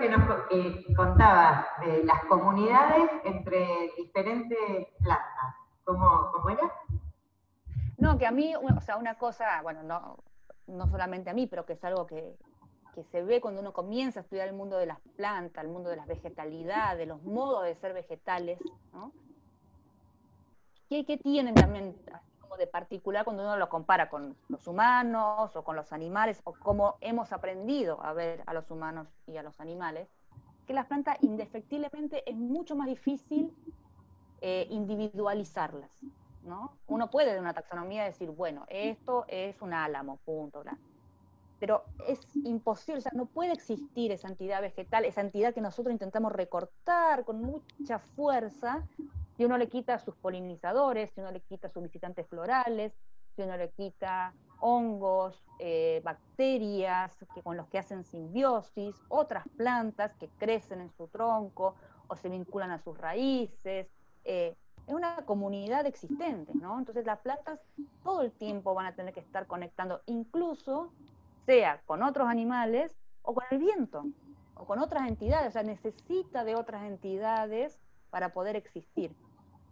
que nos que contabas de las comunidades entre diferentes plantas. ¿Cómo, cómo era? No, que a mí, o sea, una cosa, bueno, no, no solamente a mí, pero que es algo que, que se ve cuando uno comienza a estudiar el mundo de las plantas, el mundo de las vegetalidades, los modos de ser vegetales, ¿no? ¿Qué, qué tienen también de particular cuando uno lo compara con los humanos o con los animales, o cómo hemos aprendido a ver a los humanos y a los animales? Que las plantas indefectiblemente es mucho más difícil eh, individualizarlas. ¿no? Uno puede de una taxonomía decir, bueno, esto es un álamo, punto. Bla pero es imposible, o sea, no puede existir esa entidad vegetal, esa entidad que nosotros intentamos recortar con mucha fuerza, si uno le quita sus polinizadores, si uno le quita sus visitantes florales, si uno le quita hongos, eh, bacterias que, con los que hacen simbiosis, otras plantas que crecen en su tronco o se vinculan a sus raíces. Eh, es una comunidad existente, ¿no? Entonces las plantas todo el tiempo van a tener que estar conectando, incluso sea con otros animales o con el viento o con otras entidades, o sea, necesita de otras entidades para poder existir.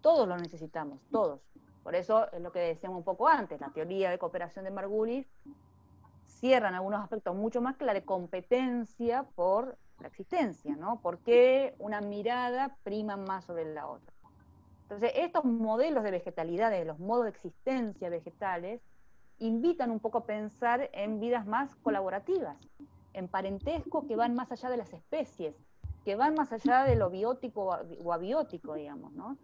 Todos lo necesitamos, todos. Por eso es lo que decíamos un poco antes, la teoría de cooperación de Margulis cierra en algunos aspectos mucho más que la de competencia por la existencia, ¿no? ¿Por qué una mirada prima más sobre la otra? Entonces, estos modelos de vegetalidad, de los modos de existencia vegetales, invitan un poco a pensar en vidas más colaborativas, en parentesco que van más allá de las especies, que van más allá de lo biótico o abiótico, digamos, ¿no?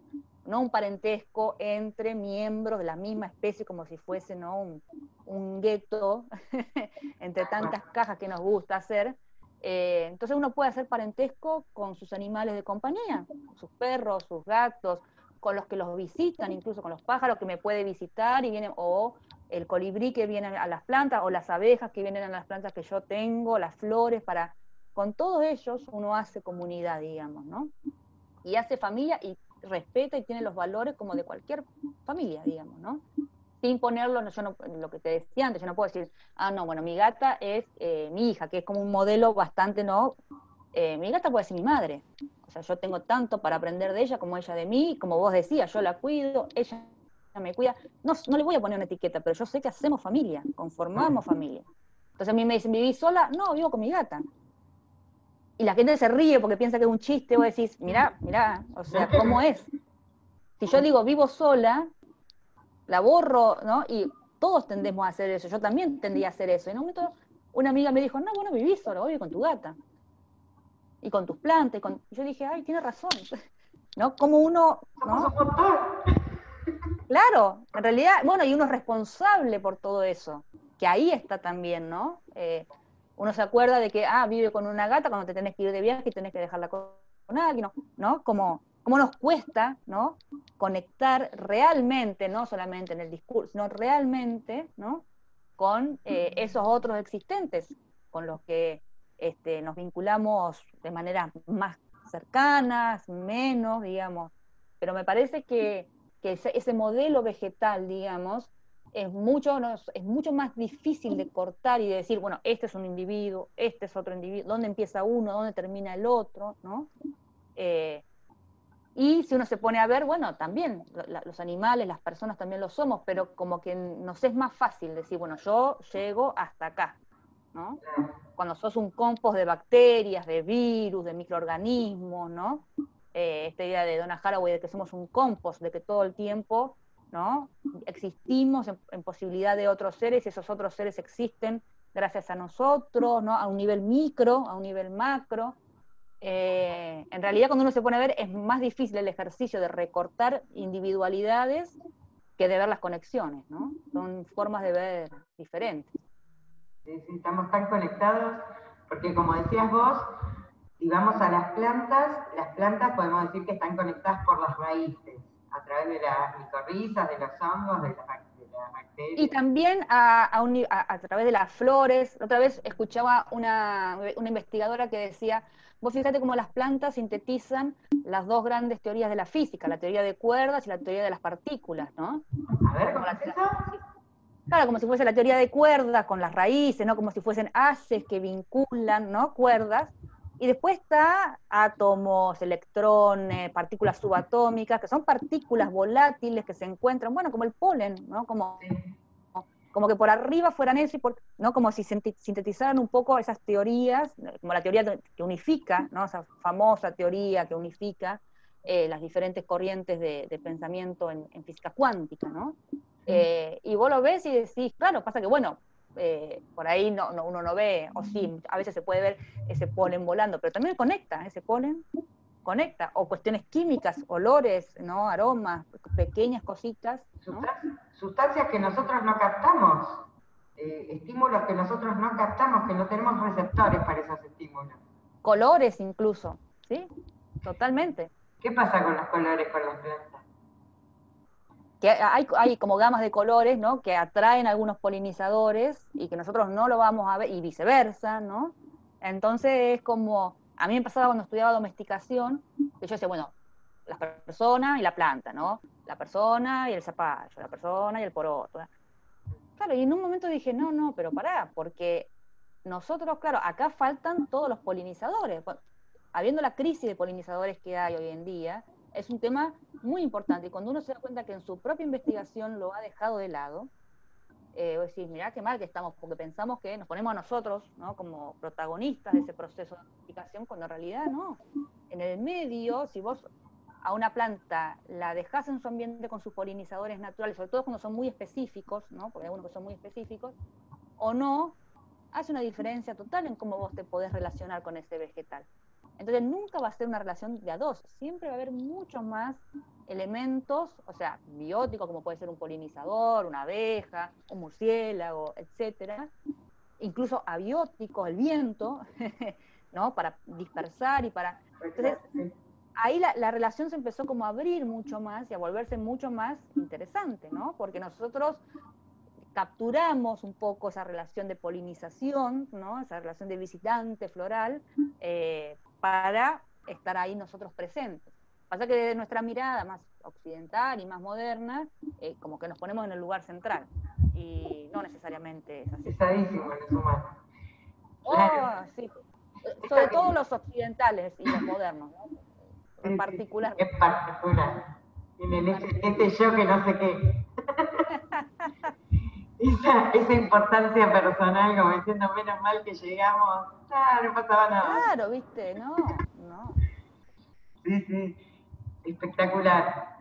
No un parentesco entre miembros de la misma especie como si fuese ¿no? un, un gueto entre tantas cajas que nos gusta hacer. Eh, entonces uno puede hacer parentesco con sus animales de compañía, sus perros, sus gatos, con los que los visitan, incluso con los pájaros que me puede visitar y vienen, o el colibrí que viene a las plantas o las abejas que vienen a las plantas que yo tengo, las flores, para con todos ellos uno hace comunidad, digamos, ¿no? Y hace familia y respeta y tiene los valores como de cualquier familia, digamos, ¿no? Sin ponerlo, yo no, lo que te decía antes, yo no puedo decir, ah, no, bueno, mi gata es eh, mi hija, que es como un modelo bastante, ¿no? Eh, mi gata puede ser mi madre. O sea, yo tengo tanto para aprender de ella como ella de mí, como vos decías, yo la cuido, ella me cuida. No, no le voy a poner una etiqueta, pero yo sé que hacemos familia, conformamos familia. Entonces a mí me dicen, ¿viví sola? No, vivo con mi gata. Y la gente se ríe porque piensa que es un chiste, vos decís, mirá, mirá, o sea, ¿cómo es? Si yo digo vivo sola, la borro, ¿no? Y todos tendemos a hacer eso, yo también tendría a hacer eso. Y en un momento una amiga me dijo, no, bueno, vivís sola, voy con tu gata. Y con tus plantas. Y yo dije, ay, tiene razón. ¿No? Como uno... ¿no? Claro, en realidad, bueno, y uno es responsable por todo eso, que ahí está también, ¿no? Eh, uno se acuerda de que, ah, vive con una gata cuando te tenés que ir de viaje y tenés que dejarla con, alguien, ¿no? Como, como nos cuesta, ¿no? Conectar realmente, no solamente en el discurso, sino realmente, ¿no? Con eh, esos otros existentes con los que este, nos vinculamos de manera más cercanas, menos, digamos. Pero me parece que que ese, modelo vegetal, digamos, es mucho, es mucho más difícil de cortar y de decir, bueno, este es un individuo, este es otro individuo, dónde empieza uno, dónde termina el otro, ¿no? Eh, y si uno se pone a ver, bueno, también los animales, las personas también lo somos, pero como que nos es más fácil decir, bueno, yo llego hasta acá, ¿no? Cuando sos un compost de bacterias, de virus, de microorganismos, ¿no? Eh, esta idea de Donna Haraway de que somos un compost, de que todo el tiempo ¿no? existimos en, posibilidad de otros seres y esos otros seres existen gracias a nosotros, ¿no? a un nivel micro, a un nivel macro. Eh, en realidad cuando uno se pone a ver es más difícil el ejercicio de recortar individualidades que de ver las conexiones, ¿no? Son formas de ver diferentes. Estamos tan conectados, porque como decías vos, si vamos a las plantas, las plantas podemos decir que están conectadas por las raíces, a través de las micorrizas, de los hongos, de las, bacterias. Y también a, a, través de las flores. Otra vez escuchaba una, una investigadora que decía, vos fíjate cómo las plantas sintetizan las dos grandes teorías de la física, la teoría de cuerdas y la teoría de las partículas, ¿no? A ver, ¿cómo es? Claro, como si fuese la teoría de cuerdas con las raíces, ¿no? Como si fuesen haces que vinculan, ¿no? Cuerdas y después está átomos, electrones, partículas subatómicas, que son partículas volátiles que se encuentran, bueno, como el polen, ¿no? Como, como que por arriba fueran eso, y por, ¿no? Como si sintetizaran un poco esas teorías, como la teoría que unifica, ¿no? Esa famosa teoría que unifica eh, las diferentes corrientes de, pensamiento en, física cuántica, ¿no? Eh, y vos lo ves y decís, claro, pasa que, bueno, eh, por ahí no, uno no ve, o sí, a veces se puede ver ese polen volando, pero también conecta, ese polen conecta, o cuestiones químicas, olores, ¿no? aromas, pequeñas cositas. Sustancias que nosotros no captamos, eh, estímulos que nosotros no captamos, que no tenemos receptores para esos estímulos. Colores incluso, ¿sí? Totalmente. ¿Qué pasa con los colores con las plantas? Que hay, como gamas de colores, ¿no? Que atraen algunos polinizadores y que nosotros no lo vamos a ver, y viceversa, ¿no? Entonces es como, a mí me pasaba cuando estudiaba domesticación, que yo decía, bueno, la persona y la planta, ¿no? La persona y el zapallo, la persona y el poroto. Claro, y en un momento dije, no, no, pero pará, porque nosotros, claro, acá faltan todos los polinizadores. habiendo la crisis de polinizadores que hay hoy en día, es un tema muy importante. Y cuando uno se da cuenta que en su propia investigación lo ha dejado de lado, eh, vos decís, mirá qué mal que estamos, porque pensamos que nos ponemos a nosotros ¿no? como protagonistas de ese proceso de investigación, cuando en realidad no. En el medio, si vos a una planta la dejás en su ambiente con sus polinizadores naturales, sobre todo cuando son muy específicos, ¿no? porque hay algunos que son muy específicos, o no, hace una diferencia total en cómo vos te podés relacionar con ese vegetal. Entonces nunca va a ser una relación de a dos, siempre va a haber muchos más elementos, o sea, bióticos, como puede ser un polinizador, una abeja, un murciélago, etcétera, incluso abióticos, el viento, ¿no? Para dispersar y para. Entonces, ahí la, la, relación se empezó como a abrir mucho más y a volverse mucho más interesante, ¿no? Porque nosotros capturamos un poco esa relación de polinización, ¿no? esa relación de visitante floral, eh, para estar ahí nosotros presentes. Pasa que desde nuestra mirada más occidental y más moderna, eh, como que nos ponemos en el lugar central, y no necesariamente es así. Pesadísimo en el humano. Oh, sí. Sobre todo los occidentales y los modernos, en particular. En particular. Tienen ese, ese yo que no sé qué. esa, esa, importancia personal, como diciendo, menos mal que llegamos, ah, no pasaba nada. Claro, viste, no, no. Sí, sí, espectacular.